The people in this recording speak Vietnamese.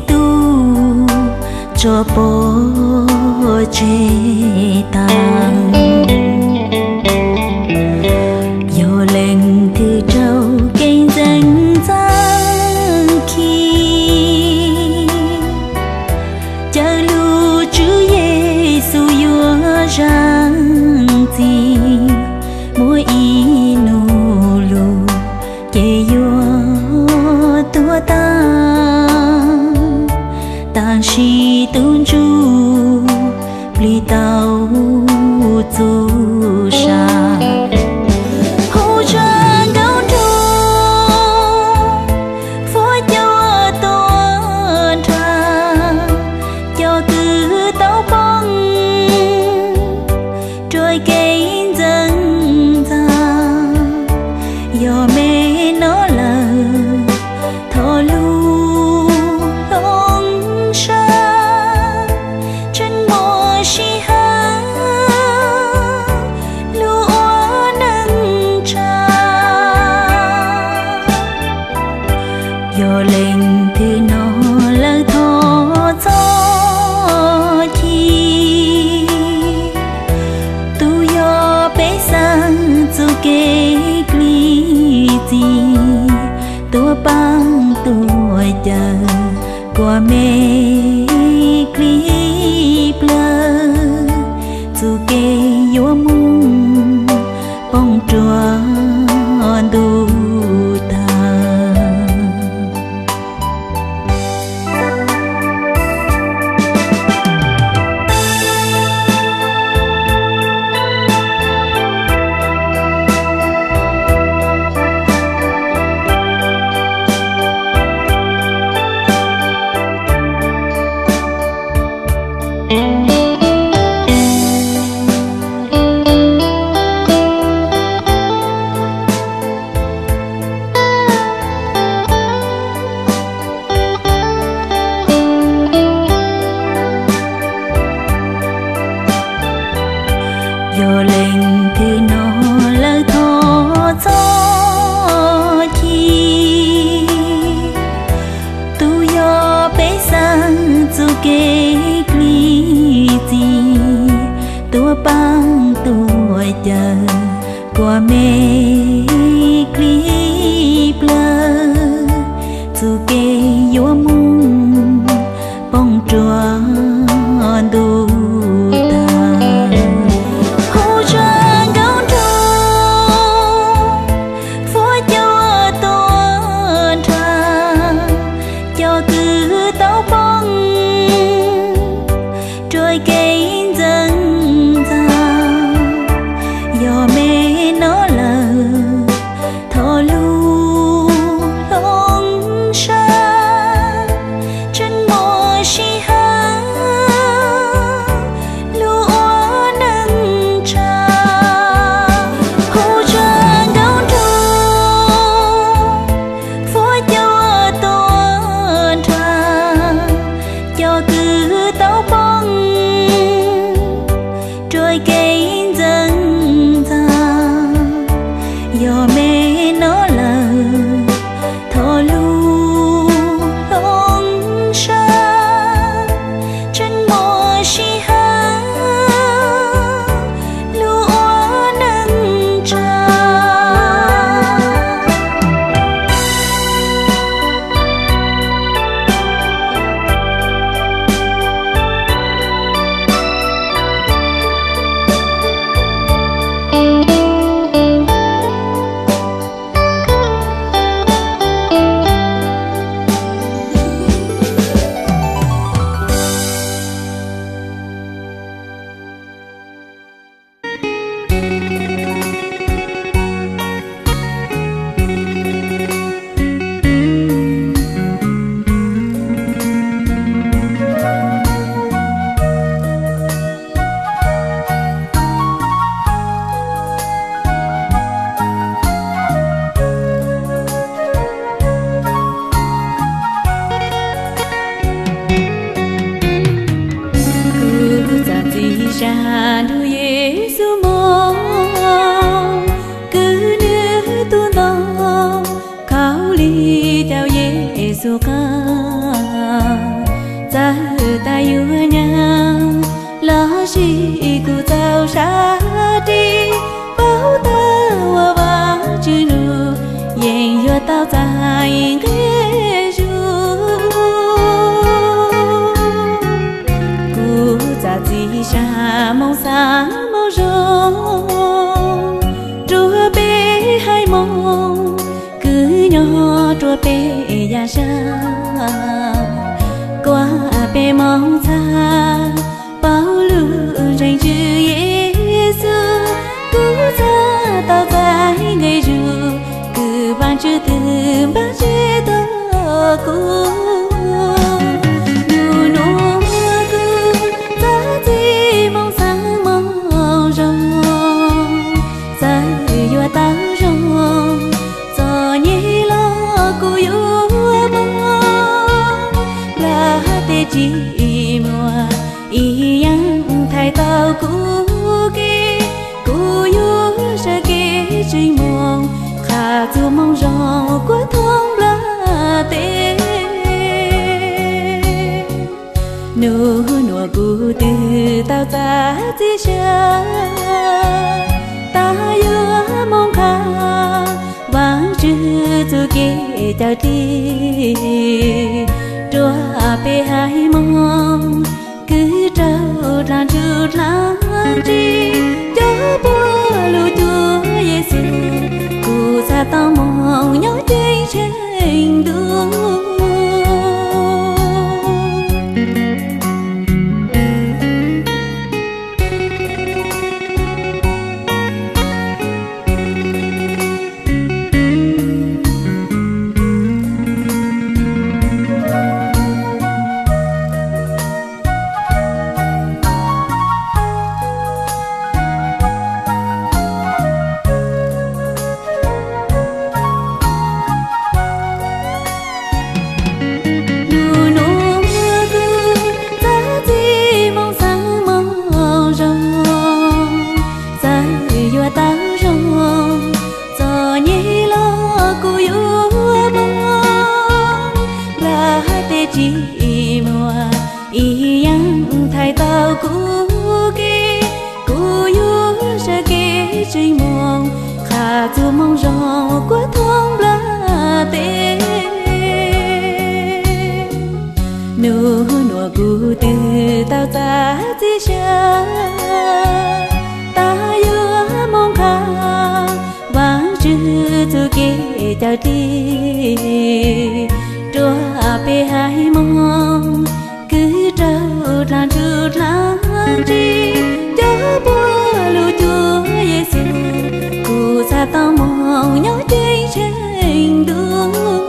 tu cho bố chê tàng giờ mẹ nó là thọ lu lon xa trên bò si ha lu oa nâng cha giờ lên thì nó là thọ gió. 过没 qua mê kli plơ dù kê yếu mung bong chua đu Hãy subscribe cho kênh Ghiền Mì Gõ Để không bỏ lỡ những video hấp dẫn Tàn aku 得到在吉祥，大有梦开，望着足给到你。chơi mong mong rong quá thông la tê nụ nụ cụ tư tao ta ti cha ta yêu mong khả vang chữ tu kê tao đi. Chúa bê hai mong, cứ trâu đàn trâu đàn đi xin. Cô ra ta màu nhớ trên đường.